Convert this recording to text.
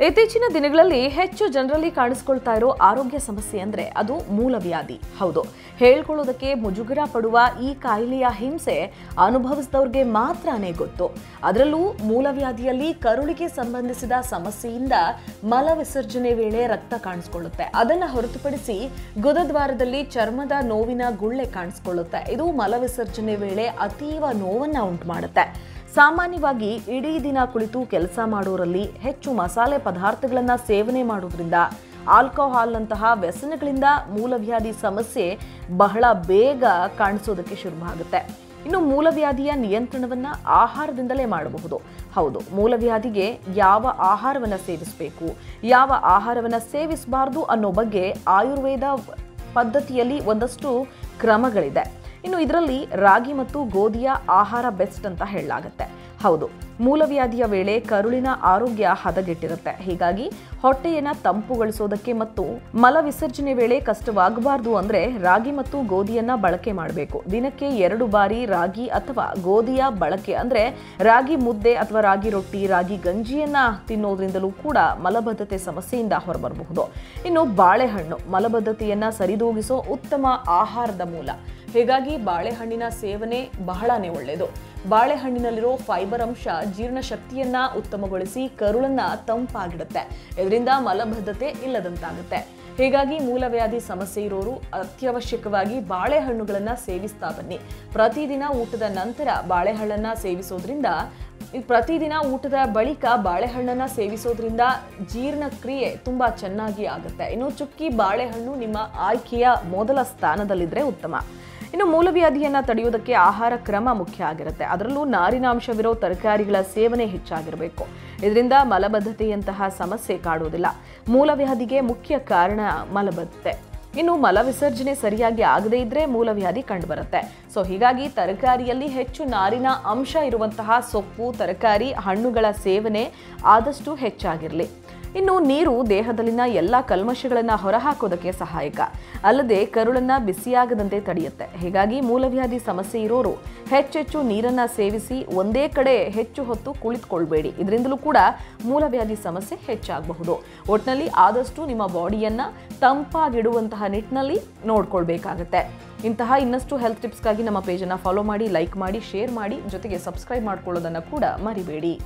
ಇತ್ತೀಚಿನ ದಿನಗಳಲ್ಲಿ ಹೆಚ್ಚು ಜನರಲ್ಲಿ ಕಾಣಿಸ್ಕೊಳ್ತಾ ಇರೋ ಆರೋಗ್ಯ ಸಮಸ್ಯೆ ಅಂದರೆ ಅದು ಮೂಲವ್ಯಾಧಿ ಹೌದು. ಹೇಳ್ಕೊಳ್ಳೋದಕ್ಕೆ ಮುಜುಗರ ಪಡುವ ಈ ಕಾಯಿಲೆಯ ಹಿಂಸೆ ಅನುಭವಿಸಿದವ್ರಿಗೆ ಮಾತ್ರನೇ ಗೊತ್ತು. ಅದರಲ್ಲೂ ಮೂಲವ್ಯಾಧಿಯಲ್ಲಿ ಕರುಳಿಗೆ ಸಂಬಂಧಿಸಿದ ಸಮಸ್ಯೆಯಿಂದ ಮಲ ವಿಸರ್ಜನೆ ವೇಳೆ ರಕ್ತ ಕಾಣಿಸ್ಕೊಳ್ಳುತ್ತೆ. ಅದನ್ನು ಹೊರತುಪಡಿಸಿ ಗುದದ್ವಾರದಲ್ಲಿ ಚರ್ಮದ ನೋವಿನ ಗುಳ್ಳೆ ಕಾಣಿಸ್ಕೊಳ್ಳುತ್ತೆ. ಇದು ಮಲ ವಿಸರ್ಜನೆ ವೇಳೆ ಅತೀವ ನೋವನ್ನು ಉಂಟು ಮಾಡುತ್ತೆ ಸಾಮಾನ್ಯವಾಗಿ ಇಡೀ ದಿನ ಕುಳಿತು ಕೆಲಸ ಮಾಡೋರಲ್ಲಿ ಹೆಚ್ಚು ಮಸಾಲೆ ಪದಾರ್ಥಗಳನ್ನು ಸೇವನೆ ಮಾಡೋದ್ರಿಂದ ಆಲ್ಕೋಹಾಲ್ನಂತಹ ವ್ಯಸನಗಳಿಂದ ಮೂಲವ್ಯಾಧಿ ಸಮಸ್ಯೆ ಬಹಳ ಬೇಗ ಕಾಣಿಸೋದಕ್ಕೆ ಶುರುವಾಗುತ್ತೆ. ಇನ್ನು ಮೂಲವ್ಯಾಧಿಯ ನಿಯಂತ್ರಣವನ್ನ ಆಹಾರದಿಂದಲೇ ಮಾಡಬಹುದು. ಹೌದು, ಮೂಲವ್ಯಾಧಿಗೆ ಯಾವ ಆಹಾರವನ್ನು ಸೇವಿಸಬೇಕು, ಯಾವ ಆಹಾರವನ್ನು ಸೇವಿಸಬಾರದು ಅನ್ನೋ ಬಗ್ಗೆ ಆಯುರ್ವೇದ ಪದ್ಧತಿಯಲ್ಲಿ ಒಂದಷ್ಟು ಕ್ರಮಗಳಿದೆ. ಇನ್ನು ಇದರಲ್ಲಿ ರಾಗಿ ಮತ್ತು ಗೋಧಿಯ ಆಹಾರ ಬೆಸ್ಟ್ ಅಂತ ಹೇಳಲಾಗುತ್ತೆ. ಹೌದು, ಮೂಲವ್ಯಾಧಿಯ ವೇಳೆ ಕರುಳಿನ ಆರೋಗ್ಯ ಹದಗೆಟ್ಟಿರುತ್ತೆ. ಹೀಗಾಗಿ ಹೊಟ್ಟೆಯನ್ನ ತಂಪುಗೊಳಿಸೋದಕ್ಕೆ ಮತ್ತು ಮಲ ವಿಸರ್ಜನೆ ವೇಳೆ ಕಷ್ಟವಾಗಬಾರದು ಅಂದ್ರೆ ರಾಗಿ ಮತ್ತು ಗೋಧಿಯನ್ನ ಬಳಕೆ ಮಾಡಬೇಕು. ದಿನಕ್ಕೆ ಎರಡು ಬಾರಿ ರಾಗಿ ಅಥವಾ ಗೋಧಿಯ ಬಳಕೆ ಅಂದ್ರೆ ರಾಗಿ ಮುದ್ದೆ ಅಥವಾ ರಾಗಿ ರೊಟ್ಟಿ, ರಾಗಿ ಗಂಜಿಯನ್ನ ತಿನ್ನೋದ್ರಿಂದಲೂ ಕೂಡ ಮಲಬದ್ಧತೆ ಸಮಸ್ಯೆಯಿಂದ ಹೊರಬರಬಹುದು. ಇನ್ನು ಬಾಳೆಹಣ್ಣು ಮಲಬದ್ಧತೆಯನ್ನು ಸರಿದೂಗಿಸೋ ಉತ್ತಮ ಆಹಾರದ ಮೂಲ. ಹೀಗಾಗಿ ಬಾಳೆಹಣ್ಣಿನ ಸೇವನೆ ಬಹಳನೇ ಒಳ್ಳೆಯದು. ಬಾಳೆಹಣ್ಣಿನಲ್ಲಿರೋ ಫೈಬರ್ ಅಂಶ ಜೀರ್ಣಶಕ್ತಿಯನ್ನ ಉತ್ತಮಗೊಳಿಸಿ ಕರುಳನ್ನ ತಂಪಾಗಿಡುತ್ತೆ. ಇದರಿಂದ ಮಲಬದ್ಧತೆ ಇಲ್ಲದಂತಾಗುತ್ತೆ. ಹೀಗಾಗಿ ಮೂಲವ್ಯಾಧಿ ಸಮಸ್ಯೆ ಇರೋರು ಅತ್ಯವಶ್ಯಕವಾಗಿ ಬಾಳೆಹಣ್ಣುಗಳನ್ನ ಸೇವಿಸ್ತಾ ಬನ್ನಿ. ಪ್ರತಿದಿನ ಊಟದ ನಂತರ ಬಾಳೆಹಣ್ಣನ್ನ ಸೇವಿಸೋದ್ರಿಂದ, ಪ್ರತಿದಿನ ಊಟದ ಬಳಿಕ ಬಾಳೆಹಣ್ಣನ್ನ ಸೇವಿಸೋದ್ರಿಂದ ಜೀರ್ಣಕ್ರಿಯೆ ತುಂಬಾ ಚೆನ್ನಾಗಿ ಆಗುತ್ತೆ. ಇನ್ನು ಚುಕ್ಕಿ ಬಾಳೆಹಣ್ಣು ನಿಮ್ಮ ಆಯ್ಕೆಯ ಮೊದಲ ಸ್ಥಾನದಲ್ಲಿದ್ರೆ ಉತ್ತಮ. ಇನ್ನು ಮೂಲವ್ಯಾಧಿಯನ್ನು ತಡೆಯುವುದಕ್ಕೆ ಆಹಾರ ಕ್ರಮ ಮುಖ್ಯ ಆಗಿರುತ್ತೆ. ಅದರಲ್ಲೂ ನಾರಿನಾಂಶವಿರೋ ತರಕಾರಿಗಳ ಸೇವನೆ ಹೆಚ್ಚಾಗಿರಬೇಕು. ಇದರಿಂದ ಮಲಬದ್ಧತೆಯಂತಹ ಸಮಸ್ಯೆ ಕಾಡುವುದಿಲ್ಲ. ಮೂಲವ್ಯಾಧಿಗೆ ಮುಖ್ಯ ಕಾರಣ ಮಲಬದ್ಧತೆ. ಇನ್ನು ಮಲವಿಸರ್ಜನೆ ಸರಿಯಾಗಿ ಆಗದೇ ಇದ್ರೆ ಮೂಲವ್ಯಾಧಿ ಕಂಡುಬರುತ್ತೆ. ಸೊ ಹೀಗಾಗಿ ತರಕಾರಿಯಲ್ಲಿ ಹೆಚ್ಚು ನಾರಿನ ಅಂಶ ಇರುವಂತಹ ಸೊಪ್ಪು, ತರಕಾರಿ, ಹಣ್ಣುಗಳ ಸೇವನೆ ಆದಷ್ಟು ಹೆಚ್ಚಾಗಿರಲಿ. ಇನ್ನು ನೀರು ದೇಹದಲ್ಲಿನ ಎಲ್ಲ ಕಲ್ಮಶಗಳನ್ನು ಹೊರಹಾಕೋದಕ್ಕೆ ಸಹಾಯಕ. ಅಲ್ಲದೆ ಕರುಳನ್ನ ಬಿಸಿಯಾಗದಂತೆ ತಡೆಯುತ್ತೆ. ಹೀಗಾಗಿ ಮೂಲವ್ಯಾಧಿ ಸಮಸ್ಯೆ ಇರೋರು ಹೆಚ್ಚೆಚ್ಚು ನೀರನ್ನ ಸೇವಿಸಿ ಒಂದೇ ಕಡೆ ಹೆಚ್ಚು ಹೊತ್ತು ಕುಳಿತುಕೊಳ್ಬೇಡಿ. ಇದರಿಂದಲೂ ಕೂಡ ಮೂಲವ್ಯಾಧಿ ಸಮಸ್ಯೆ ಹೆಚ್ಚಾಗಬಹುದು. ಒಟ್ಟಿನಲ್ಲಿ ಆದಷ್ಟು ನಿಮ್ಮ ಬಾಡಿಯನ್ನ ತಂಪಾಗಿಡುವಂತಹ ನಿಟ್ಟಿನಲ್ಲಿ ನೋಡ್ಕೊಳ್ಬೇಕಾಗತ್ತೆ. ಇಂತಹ ಇನ್ನಷ್ಟು ಹೆಲ್ತ್ ಟಿಪ್ಸ್ಗಾಗಿ ನಮ್ಮ ಪೇಜನ್ನು ಫಾಲೋ ಮಾಡಿ, ಲೈಕ್ ಮಾಡಿ, ಶೇರ್ ಮಾಡಿ, ಜೊತೆಗೆ ಸಬ್ಸ್ಕ್ರೈಬ್ ಮಾಡ್ಕೊಳ್ಳೋದನ್ನು ಕೂಡ ಮರಿಬೇಡಿ.